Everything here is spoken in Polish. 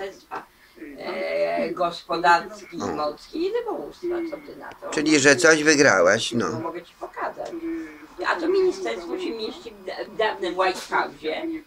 Ministerstwa e, Gospodarki no. i Morskiej i Rybołówstwa. Co ty na to? Czyli, że coś wygrałaś, No, no. mogę ci pokazać. A to ministerstwo się mieści w da- w dawnym White House'ie